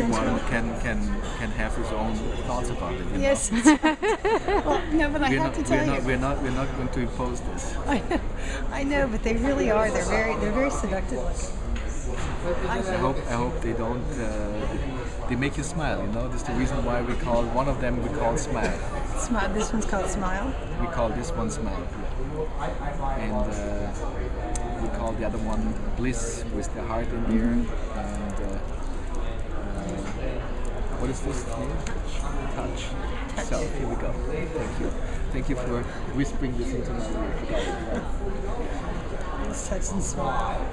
everyone can can can have his own thoughts about it. Yes. well, no, but I We're have not, to we're not, you, we're not, we're not going to impose this. I know, I know, but they really are. They're very, they're very seductive. I hope, I hope they don't. Uh, they make you smile. You know, that's the reason why we call one of them we call smile. Smile. This one's called Smile. We call this one smile, and uh, we call the other one bliss with the heart in there. And uh, uh, what is this? name? Touch. So here we go. Thank you. Thank you for whispering this into my ear. Touch and smile.